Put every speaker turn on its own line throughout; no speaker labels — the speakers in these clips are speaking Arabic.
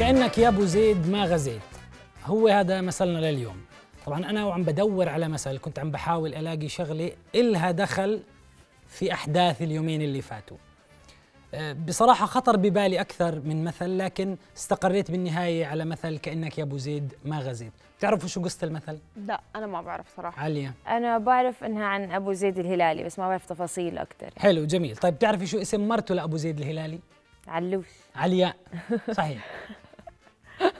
وكأنك يا أبو زيد ما غزيت. هو هذا مثلنا لليوم. طبعا أنا وعم بدور على مثل كنت عم بحاول ألاقي شغلة إلها دخل في أحداث اليومين اللي فاتوا. أه، بصراحة خطر ببالي أكثر من مثل لكن استقريت بالنهاية على مثل كأنك يا أبو زيد ما غزيت. بتعرفوا شو قصة المثل؟
لا أنا ما بعرف صراحة.
عليا
أنا بعرف إنها عن أبو زيد الهلالي بس ما بعرف تفاصيل أكثر
حلو جميل. طيب بتعرفي شو اسم مرته لأبو زيد الهلالي؟
علوش.
علياء. صحيح.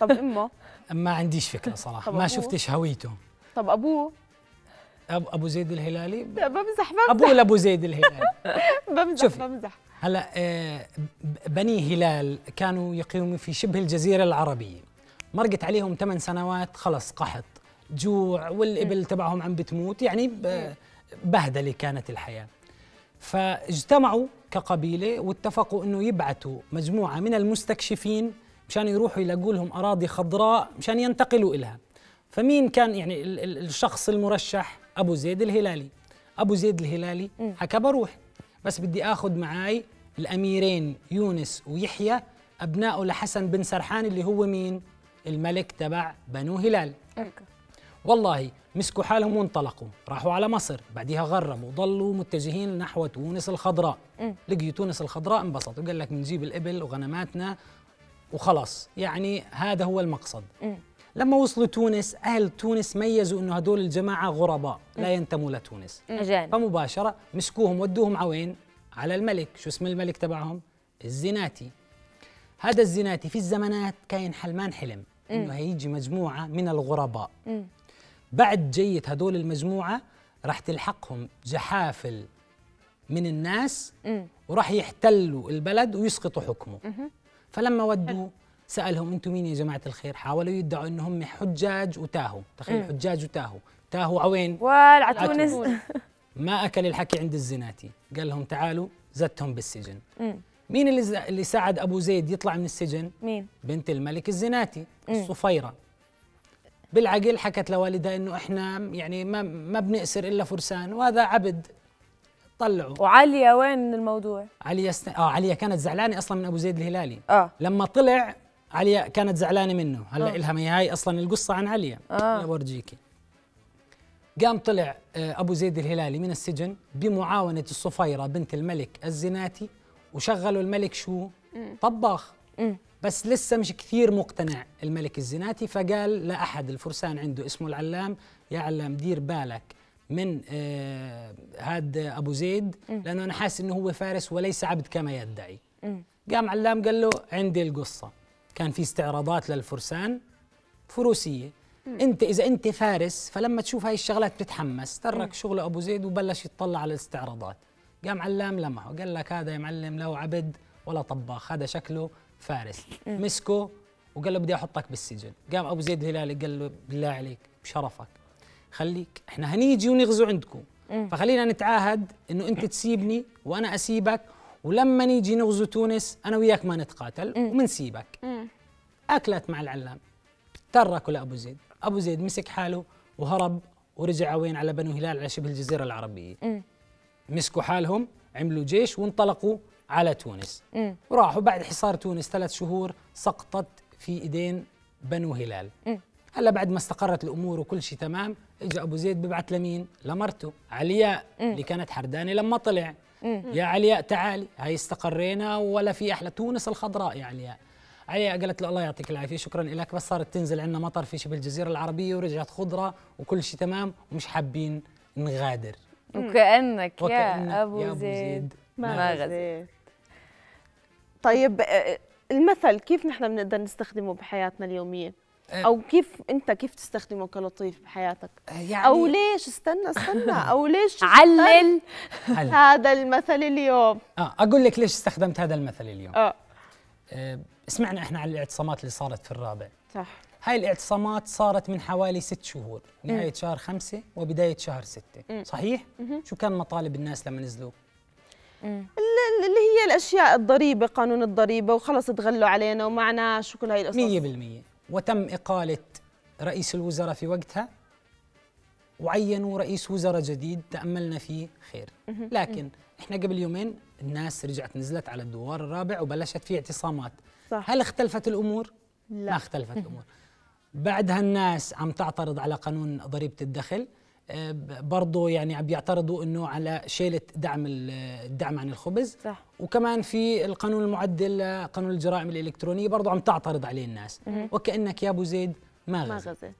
طب إمه.
ما عنديش فكرة صراحة.
طب
ما؟ شفتش هويته.
طب أبوه؟
أب أبو زيد الهلالي؟
لا بمزح بمزح.
أبوه لأبو زيد الهلالي؟
بمزح
شوفي.
بمزح.
هلا آه، بني هلال كانوا يقيموا في شبه الجزيرة العربية. مرقت عليهم ثمان سنوات خلص قحط. جوع والإبل تبعهم عم بتموت. يعني ب- بهدلة كانت الحياة. فاجتمعوا كقبيلة واتفقوا إنه يبعثوا مجموعة من المستكشفين مشان يروحوا يلاقوا لهم أراضي خضراء مشان ينتقلوا إلها. فمين كان يعني ال- ال- الشخص المرشح؟ أبو زيد الهلالي. أبو زيد الهلالي حكى بروح. بس بدي آخذ معاي الأميرين يونس ويحيى ابنائه لحسن بن سرحان اللي هو مين؟ الملك تبع بنو هلال. والله مسكوا حالهم وانطلقوا. راحوا على مصر. بعدها غربوا ضلوا متجهين نحو تونس الخضراء. لقيوا تونس الخضراء انبسطوا. قال لك بنجيب الإبل وغنماتنا وخلاص. يعني هذا هو المقصد. لما وصلوا تونس أهل تونس ميزوا أنه هدول الجماعة غرباء لا ينتموا لتونس
اجانب
فمباشرة مسكوهم ودوهم عوين؟ على الملك. شو اسم الملك تبعهم؟ الزناتي. هذا الزناتي في الزمانات كاين حلمان حلم إنه هيجي مجموعة من الغرباء. بعد جية هدول المجموعة راح تلحقهم جحافل من الناس وراح يحتلوا البلد ويسقطوا حكمه. فلما ودوا سألهم أنتم مين يا جماعة الخير؟ حاولوا يدعوا إنهم حجاج وتاهوا تخيل حجاج وتاهوا تاهوا عوين؟ على
تونس
ما أكل الحكي عند الزناتي. قال لهم تعالوا زتهم بالسجن. مين اللي اللي ساعد أبو زيد يطلع من السجن؟
مين؟
بنت الملك الزناتي الصفيرة. بالعقل حكت لوالدها إنه إحنا يعني ما ما بنأسر إلا فرسان وهذا عبد. طلعوا.
وعليا وين الموضوع؟
عليا است... آه عليا كانت زعلانة أصلا من أبو زيد الهلالي.
آه.
لما طلع عليا كانت زعلانة منه. هلأ
آه.
إلها ما هي هاي أصلا القصة عن عليا
آه.
بورجيكي قام طلع آه، أبو زيد الهلالي من السجن بمعاونة الصفيرة بنت الملك الزناتي وشغلوا الملك شو؟ طباخ. بس لسه مش كثير مقتنع الملك الزناتي فقال لأحد الفرسان عنده اسمه العلام يا علام دير بالك. من آه هاد أبو زيد لأنه أنا حاسس إنه هو فارس وليس عبد كما يدعي. قام علام قال له عندي القصة. كان في استعراضات للفرسان فروسية. أنت إذا أنت فارس فلما تشوف هاي الشغلات بتتحمس ترك شغل أبو زيد وبلش يتطلع على الاستعراضات. قام علام لمحه. قال لك هذا يا معلم له عبد ولا طباخ هذا شكله فارس. مسكه وقال له بدي أحطك بالسجن. قام أبو زيد الهلالي قال له بالله عليك بشرفك. خليك. إحنا هنيجي ونغزو عندكم. فخلينا نتعاهد إنه أنت تسيبني وأنا أسيبك ولما نيجي نغزو تونس أنا وياك ما نتقاتل ومنسيبك أكلت مع العلام. تركوا لابو زيد. أبو زيد مسك حاله وهرب ورجع وين؟ على بنو هلال على شبه الجزيرة
العربية.
مسكوا حالهم عملوا جيش وانطلقوا على تونس. وراحوا بعد حصار تونس ثلاث شهور سقطت في إيدين بنو هلال. هلا بعد ما استقرت الأمور وكل شيء تمام اجى أبو زيد ببعث لمين؟ لمرته. علياء اللي كانت حردانة لما طلع. يا علياء تعالي. هاي استقرينا ولا في أحلى. تونس الخضراء يا علياء. علياء قالت له الله يعطيك العافية شكرا لك بس صارت تنزل عندنا مطر في شبه الجزيرة العربية ورجعت خضرة وكل شيء تمام ومش حابين نغادر.
وكأنك
وكأنك
يا أبو,
يا أبو
زيد,
زيد.
ما,
غزيت طيب آه، المثل كيف نحن بنقدر نستخدمه بحياتنا اليومية؟
آه.
أو كيف أنت كيف تستخدمه كلطيف بحياتك؟
يعني
أو ليش؟ استنى استنى. أو ليش
علل.
هذا المثل اليوم؟
آه أقول لك ليش استخدمت هذا المثل اليوم.
آه.
آه سمعنا إحنا عن الاعتصامات اللي صارت في الرابع.
صح.
هاي الاعتصامات صارت من حوالي ست شهور نهاية شهر خمسة وبداية شهر ستة. صحيح؟ شو كان مطالب الناس لما نزلوا؟
اللي هي الأشياء الضريبة قانون الضريبة وخلص تغلوا علينا ومعناش وكل هاي القصص؟
مية بالمية. وتم إقالة رئيس الوزراء في وقتها وعينوا رئيس وزراء جديد تأملنا فيه خير. لكن إحنا قبل يومين الناس رجعت نزلت على الدوار الرابع وبلشت في اعتصامات.
صح.
هل اختلفت الأمور؟
لا.
ما اختلفت الأمور. بعدها الناس عم تعترض على قانون ضريبة الدخل ب- برضو يعني عم بيعترضوا إنه على شيلة دعم ال- الدعم عن الخبز.
صح.
وكمان في القانون المعدل قانون الجرائم الإلكترونية برضو عم تعترض عليه الناس. وكأنك يا أبو زيد ما
ما
غزت.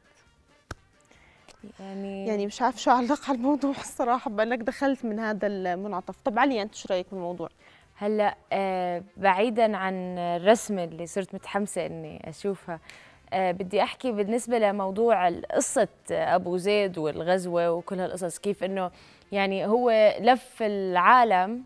يعني
يعني مش عارف شو اعلق على الموضوع الصراحة بانك دخلت من هذا المنعطف. طب علي أنت شو رأيك بالموضوع؟
هلأ آه بعيدا عن الرسمه اللي صرت متحمسة إني أشوفها آه بدي أحكي بالنسبة لموضوع قصه أبو زيد والغزوة وكل هالقصص كيف إنه يعني هو لف العالم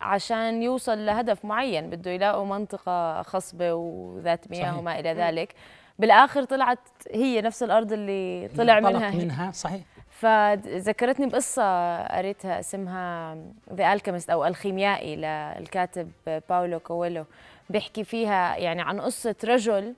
عشان يوصل لهدف معين بده يلاقوا منطقة خصبة وذات مياه
صحيح.
وما إلى ذلك. بالآخر طلعت هي نفس الأرض اللي طلع منها
منها صحيح.
فذكرتني بقصة قريتها اسمها The Alchemist أو الخيميائي للكاتب باولو كويلو بيحكي فيها يعني عن قصة رجل آه،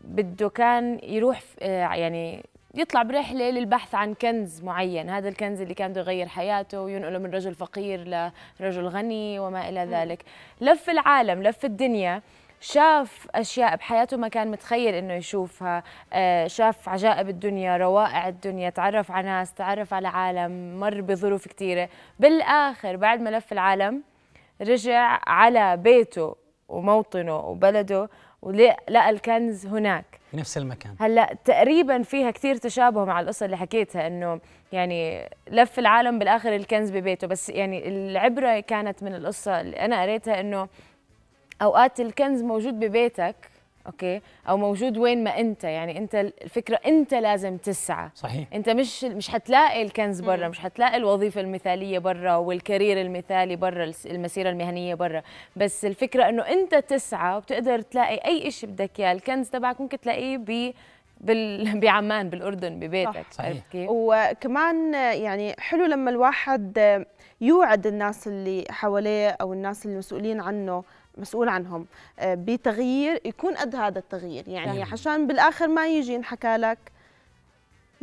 بده كان يروح آه، يعني يطلع برحلة للبحث عن كنز معين. هذا الكنز اللي كان بده يغير حياته وينقله من رجل فقير لرجل غني وما إلى ذلك. لف العالم لف الدنيا شاف أشياء بحياته ما كان متخيل إنه يشوفها. آه، شاف عجائب الدنيا روائع الدنيا تعرف على ناس تعرف على عالم مر بظروف كثيرة بالآخر بعد ما لف العالم رجع على بيته وموطنه وبلده ولقى الكنز هناك.
في نفس المكان.
هلأ تقريبا فيها كثير تشابه مع القصة اللي حكيتها إنه يعني لف العالم بالآخر الكنز ببيته. بس يعني العبرة كانت من القصة اللي أنا قريتها إنه أوقات الكنز موجود ببيتك okay؟ أو موجود وين ما أنت. يعني أنت الفكرة أنت لازم تسعى.
صحيح.
أنت مش مش حتلاقي الكنز برا مش حتلاقي الوظيفة المثالية برا وال career المثالي برا المسيرة المهنية برا. بس الفكرة إنه أنت تسعى وبتقدر تلاقي أي شيء بدك إياه. الكنز تبعك ممكن تلاقيه ب بال... بعمان بالأردن ببيتك.
صحيح.
عرفت كيف؟
وكمان يعني حلو لما الواحد يوعد الناس اللي حواليه أو الناس المسؤولين عنه مسؤول عنهم بتغيير يكون قد هذا التغيير. يعني. عشان بالآخر ما يجي ينحكى لك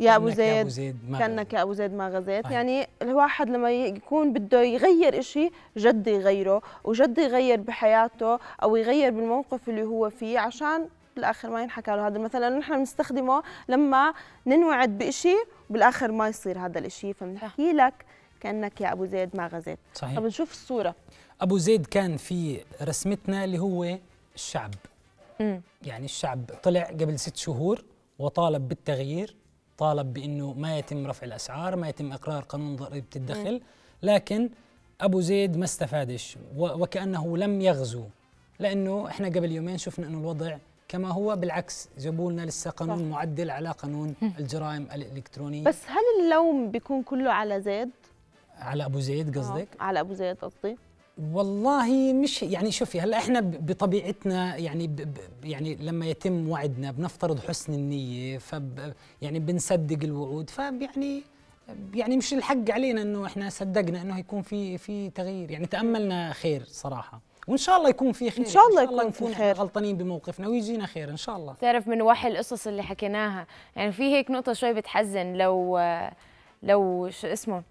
يا أبو
كأنك يا أبو
زيد
زيد ما
كأنك يا أبو زيد ما غزيت.
صحيح.
يعني الواحد لما يكون بده يغير إشي جد يغيره وجد يغير بحياته أو يغير بالموقف اللي هو فيه عشان بالآخر ما ينحكى له هذا. المثل لأنه نحن بنستخدمه لما ننوعد بإشي بالآخر ما يصير هذا الإشي. فبنحكي لك كأنك يا أبو زيد ما غزيت.
صحيح.
طب نشوف الصورة.
أبو زيد كان في رسمتنا اللي هو الشعب.
مم.
يعني الشعب طلع قبل ست شهور وطالب بالتغيير طالب بإنه ما يتم رفع الأسعار ما يتم إقرار قانون ضريبة الدخل. لكن أبو زيد ما استفادش وكأنه لم يغزو. لأنه إحنا قبل يومين شفنا إنه الوضع كما هو بالعكس جابوا لنا لسه قانون
صح.
معدل على قانون الجرائم الإلكترونية.
بس هل اللوم بيكون كله على زيد؟
على أبو زيد
آه،
قصدك
على أبو زيد قصدي.
والله مش يعني شوفي هلأ إحنا ب- بطبيعتنا يعني ب ب يعني لما يتم وعدنا بنفترض حسن النية فب يعني بنصدق الوعود فيعني يعني مش الحق علينا إنه إحنا صدقنا إنه يكون في في تغيير. يعني تأملنا خير صراحة. وإن شاء الله يكون في خير.
إن شاء الله يكون في
نكون
خير.
غلطانين بموقفنا ويجينا خير إن شاء الله.
تعرف من وحي القصص اللي حكيناها يعني في هيك نقطة شوي بتحزن لو لو شو اسمه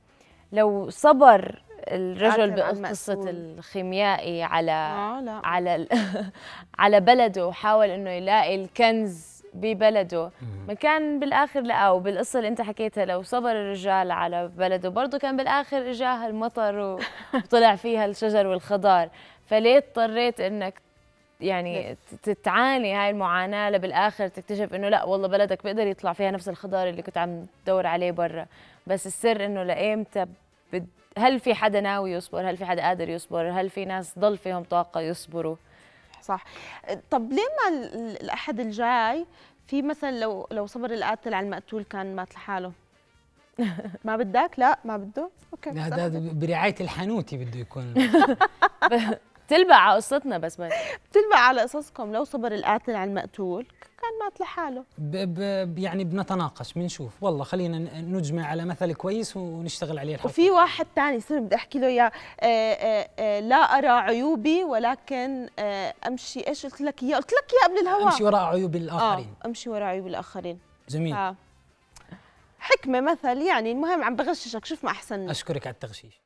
لو صبر الرجل بقصة. الخيميائي على
آه لا.
على ال- على بلده وحاول إنه يلاقي الكنز ببلده. ما كان بالآخر لقاه وبالقصة اللي أنت حكيتها لو صبر الرجال على بلده برضه كان بالآخر اجاها المطر وطلع فيها الشجر والخضار. فليه اضطريت إنك يعني تتعاني هاي المعاناة لبالآخر تكتشف إنه لا والله بلدك بيقدر يطلع فيها نفس الخضار اللي كنت عم تدور عليه برا. بس السر إنه لايمتى. هل في حدا ناوي يصبر؟ هل في حدا قادر يصبر؟ هل في ناس ضل فيهم طاقة يصبروا؟
صح. طب ليه ما ال- ال- الأحد الجاي في مثلا لو لو صبر القاتل على المقتول كان مات لحاله؟ ما بدك؟ لا ما بده؟ أوكي
هذا
صح.
هذا برعاية الحانوتي بده يكون.
تلبع على قصتنا بس بس.
بتلبق على قصصكم لو صبر القاتل على المقتول كان مات لحاله.
ب ب يعني بنتناقش بنشوف. والله خلينا نجمع على مثل كويس ونشتغل عليه الحلقة.
وفي واحد تاني صرت بدي أحكي له إياه. آه، آه، آه، لا أرى عيوبي ولكن أمشي. إيش قلت لك إياه؟ قلت لك إياه قبل الهواء.
أمشي وراء عيوب الآخرين.
آه أمشي وراء عيوب الآخرين.
جميل.
آه. حكمة مثل يعني المهم عم بغششك. شوف ما أحسن.
أشكرك على التغشيش.